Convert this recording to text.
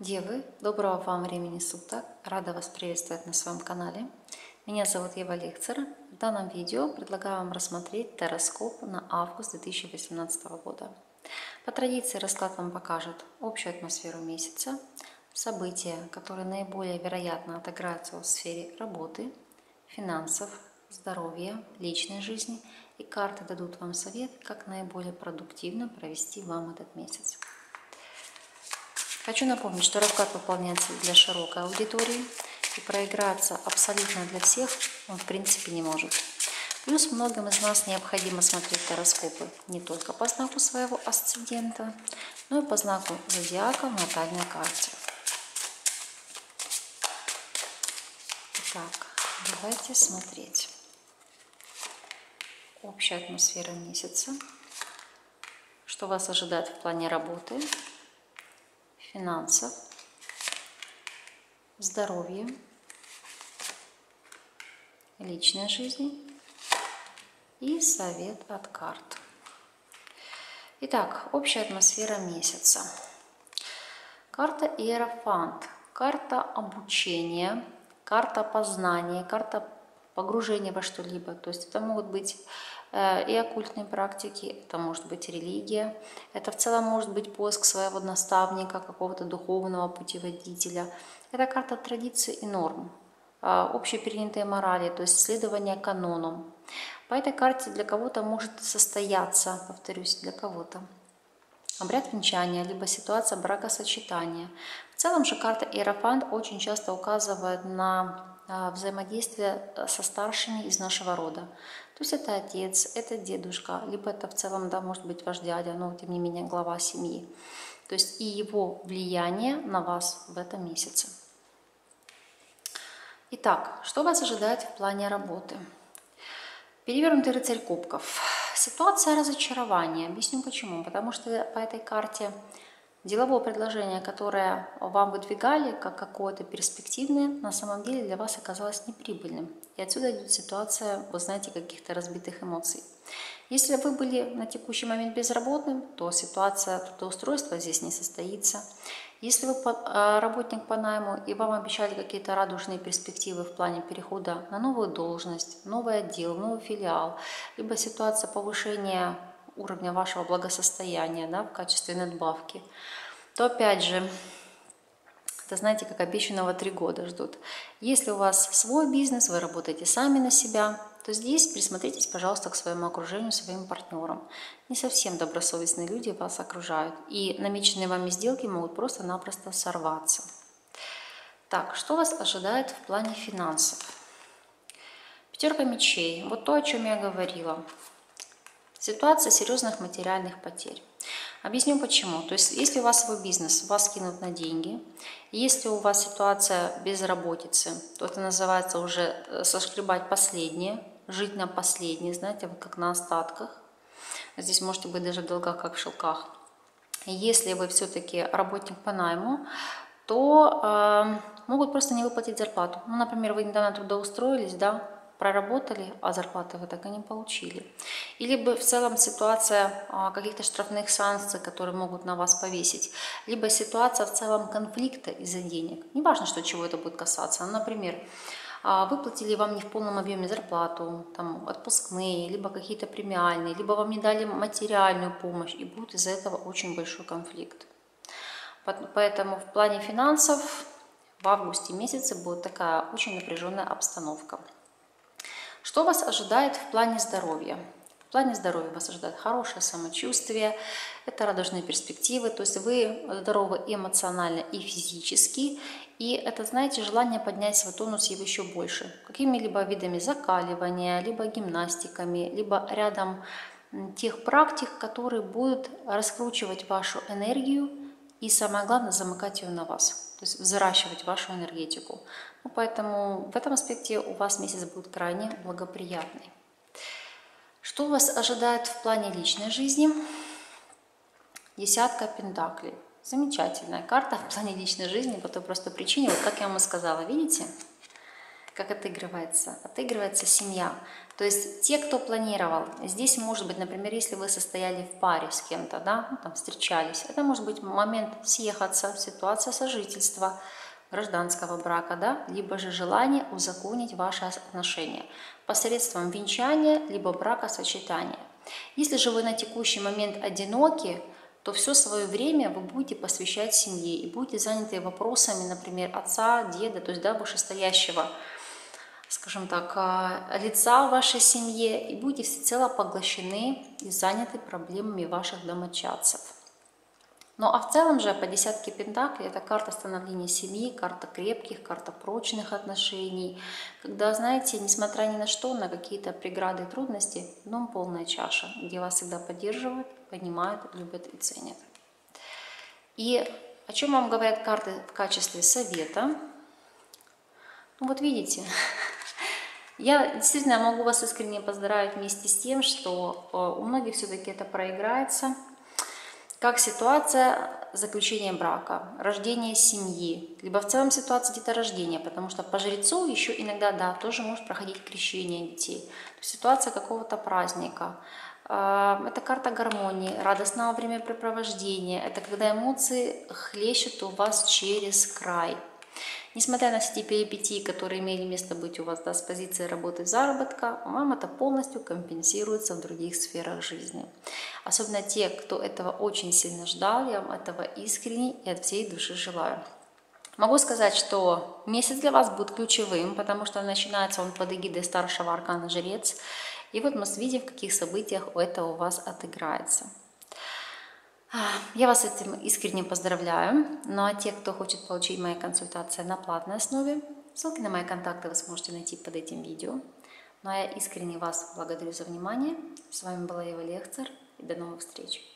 Девы, доброго вам времени суток! Рада вас приветствовать на своем канале. Меня зовут Ева Лекцер. В данном видео предлагаю вам рассмотреть тароскоп на август 2018 года. По традиции расклад вам покажет общую атмосферу месяца, события, которые наиболее вероятно отыграются в сфере работы, финансов, здоровья, личной жизни и карты дадут вам совет, как наиболее продуктивно провести вам этот месяц. Хочу напомнить, что расклад выполняется для широкой аудитории и проиграться абсолютно для всех он в принципе не может. Плюс многим из нас необходимо смотреть гороскопы не только по знаку своего асцендента, но и по знаку зодиака в натальной карте. Итак, давайте смотреть. Общая атмосфера месяца. Что вас ожидает в плане работы, финансов, здоровья, личной жизни и совет от карт. Итак, общая атмосфера месяца. Карта Иерофант, карта обучения, карта познания, карта погружения во что-либо. То есть это могут быть и оккультные практики, это может быть религия, это в целом может быть поиск своего наставника, какого-то духовного путеводителя. Это карта традиций и норм, э, общепринятые морали, то есть следование канонам. По этой карте для кого-то может состояться, повторюсь, для кого-то обряд венчания, либо ситуация бракосочетания. В целом же карта Иерофант очень часто указывает на э, взаимодействие со старшими из нашего рода. То есть это отец, это дедушка, либо это в целом, да, может быть ваш дядя, но тем не менее глава семьи. То есть и его влияние на вас в этом месяце. Итак, что вас ожидает в плане работы? Перевернутый рыцарь кубков. Ситуация разочарования. Объясню почему. Потому что по этой карте деловое предложение, которое вам выдвигали как какое-то перспективное, на самом деле для вас оказалось неприбыльным. И отсюда идет ситуация, вы знаете, каких-то разбитых эмоций. Если вы были на текущий момент безработным, то ситуация трудоустройства здесь не состоится. Если вы а, работник по найму и вам обещали какие-то радужные перспективы в плане перехода на новую должность, новый отдел, новый филиал, либо ситуация повышения уровня вашего благосостояния да, в качестве надбавки, то опять же, это знаете, как обещанного три года ждут. Если у вас свой бизнес, вы работаете сами на себя, то здесь присмотритесь, пожалуйста, к своему окружению, своим партнерам. Не совсем добросовестные люди вас окружают, и намеченные вами сделки могут просто-напросто сорваться. Так, что вас ожидает в плане финансов? Пятерка мечей. Вот то, о чем я говорила. Ситуация серьезных материальных потерь. Объясню почему. То есть, если у вас свой бизнес, вас кинут на деньги, если у вас ситуация безработицы, то это называется уже э, сошкребать последнее, жить на последнее, знаете, вы как на остатках. Здесь можете быть даже в долгах, как в шелках. Если вы все-таки работник по найму, то э, могут просто не выплатить зарплату. Ну, например, вы недавно трудоустроились, да, проработали, а зарплаты вы так и не получили. Или бы в целом ситуация а, каких-то штрафных санкций, которые могут на вас повесить, либо ситуация в целом конфликта из-за денег. Неважно, что чего это будет касаться. Например, а, выплатили вам не в полном объеме зарплату, там, отпускные, либо какие-то премиальные, либо вам не дали материальную помощь, и будет из-за этого очень большой конфликт. Поэтому в плане финансов в августе месяце будет такая очень напряженная обстановка. Что вас ожидает в плане здоровья? В плане здоровья вас ожидает хорошее самочувствие, это радужные перспективы, то есть вы здоровы эмоционально и физически, и это, знаете, желание поднять свой тонус его еще больше. Какими-либо видами закаливания, либо гимнастиками, либо рядом тех практик, которые будут раскручивать вашу энергию и, самое главное, замыкать ее на вас, то есть взращивать вашу энергетику. Ну, поэтому в этом аспекте у вас месяц будет крайне благоприятный. Что вас ожидает в плане личной жизни? Десятка пентаклей. Замечательная карта в плане личной жизни по той простой причине, вот как я вам и сказала, видите? как отыгрывается? Отыгрывается семья. То есть те, кто планировал, здесь может быть, например, если вы состояли в паре с кем-то, да, там встречались, это может быть момент съехаться, ситуация сожительства, гражданского брака, да, либо же желание узаконить ваши отношения посредством венчания, либо брака сочетания. Если же вы на текущий момент одиноки, то все свое время вы будете посвящать семье и будете заняты вопросами, например, отца, деда, то есть да, вышестоящего, скажем так, а, лица в вашей семье, и будете всецело поглощены и заняты проблемами ваших домочадцев. Ну а в целом же по десятке пентаклей это карта становления семьи, карта крепких, карта прочных отношений. Когда, знаете, несмотря ни на что, на какие-то преграды и трудности, дом полная чаша, где вас всегда поддерживают, понимают, любят и ценят. И о чем вам говорят карты в качестве совета? Ну вот видите, я действительно могу вас искренне поздравить вместе с тем, что э, у многих все-таки это проиграется – как ситуация заключения брака, рождения семьи, либо в целом ситуация деторождения, потому что по жрецу еще иногда, да, тоже может проходить крещение детей. То есть ситуация какого-то праздника. А, это карта гармонии, радостного времяпрепровождения. Это когда эмоции хлещут у вас через край – Несмотря на все те перипетии, которые имели место быть у вас да, с позиции работы заработка, вам это полностью компенсируется в других сферах жизни. Особенно те, кто этого очень сильно ждал, я вам этого искренне и от всей души желаю. Могу сказать, что месяц для вас будет ключевым, потому что начинается он под эгидой старшего аркана Жрец. И вот мы видим, в каких событиях это у вас отыграется. Я вас с этим искренне поздравляю. Ну а те, кто хочет получить мои консультации на платной основе, ссылки на мои контакты вы сможете найти под этим видео. Ну а я искренне вас благодарю за внимание. С вами была Ева Лехцер и до новых встреч.